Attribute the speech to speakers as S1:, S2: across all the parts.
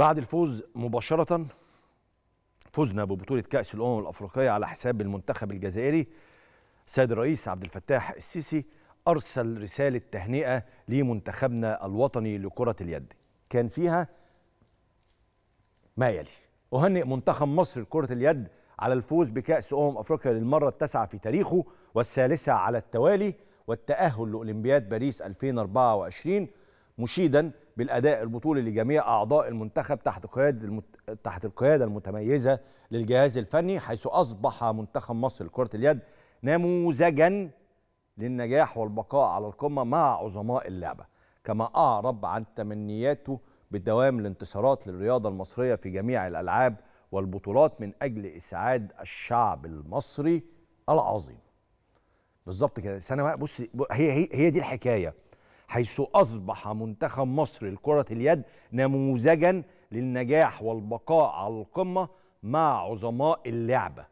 S1: بعد الفوز مباشرة فزنا ببطولة كأس الأمم الأفريقية على حساب المنتخب الجزائري. السيد الرئيس عبد الفتاح السيسي أرسل رسالة تهنئة لمنتخبنا الوطني لكرة اليد. كان فيها ما يلي. أهنئ منتخب مصر لكرة اليد على الفوز بكأس أمم أفريقيا للمرة التاسعة في تاريخه والثالثة على التوالي والتأهل لأولمبياد باريس 2024 مشيدا بالأداء البطولي لجميع أعضاء المنتخب تحت قيادة المت... تحت القيادة المتميزة للجهاز الفني حيث أصبح منتخب مصر لكرة اليد نموذجا للنجاح والبقاء على القمة مع عظماء اللعبة. كما أعرب عن تمنياته بدوام الانتصارات للرياضة المصرية في جميع الألعاب والبطولات من أجل إسعاد الشعب المصري العظيم. بالظبط كده. سنه بص هي هي هي دي الحكاية. حيث أصبح منتخب مصر لكرة اليد نموذجا للنجاح والبقاء على القمة مع عظماء اللعبة.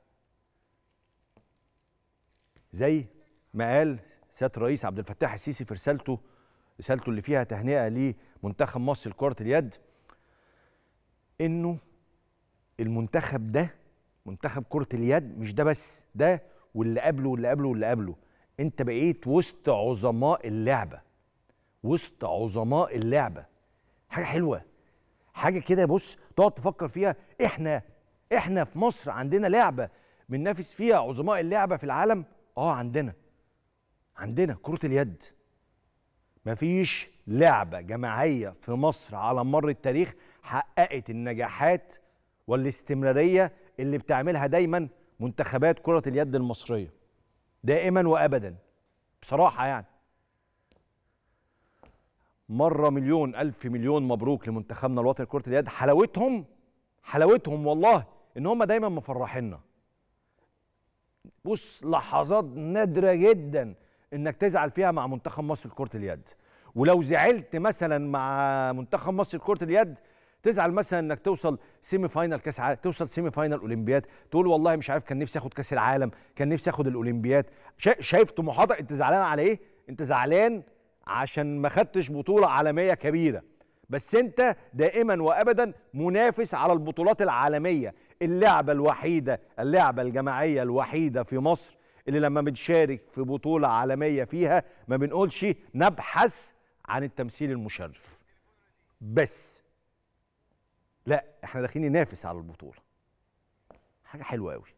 S1: زي ما قال سيادة الرئيس عبد الفتاح السيسي في رسالته رسالته اللي فيها تهنئة لمنتخب مصر لكرة اليد إنه المنتخب ده منتخب كرة اليد مش ده بس ده واللي قبله واللي قبله واللي قبله. أنت بقيت وسط عظماء اللعبة. وسط عظماء اللعبة. حاجة حلوة. حاجة كده بص تقعد تفكر فيها. إحنا إحنا في مصر عندنا لعبة بننافس فيها عظماء اللعبة في العالم؟ آه عندنا. عندنا كرة اليد. مفيش لعبة جماعية في مصر على مر التاريخ حققت النجاحات والاستمرارية اللي بتعملها دايما منتخبات كرة اليد المصرية. دائما وابدا. بصراحة يعني. مرة مليون ألف مليون مبروك لمنتخبنا الوطني لكرة اليد. حلاوتهم حلاوتهم والله إن هم دايما مفرحينا بص لحظات نادرة جدا إنك تزعل فيها مع منتخب مصر لكرة اليد. ولو زعلت مثلا مع منتخب مصر لكرة اليد تزعل مثلا إنك توصل semi final كأس عالم توصل semi final أولمبياد تقول والله مش عارف كان نفسي آخد كأس العالم كان نفسي آخد الأولمبياد. شايف طموحاتك؟ أنت زعلان على إيه؟ أنت زعلان عشان ما خدتش بطولة عالمية كبيرة. بس انت دائما وابدا منافس على البطولات العالمية. اللعبة الوحيدة اللعبة الجماعية الوحيدة في مصر اللي لما بنشارك في بطولة عالمية فيها ما بنقولش نبحث عن التمثيل المشرف. بس. لا إحنا داخلين ننافس على البطولة. حاجة حلوة قوي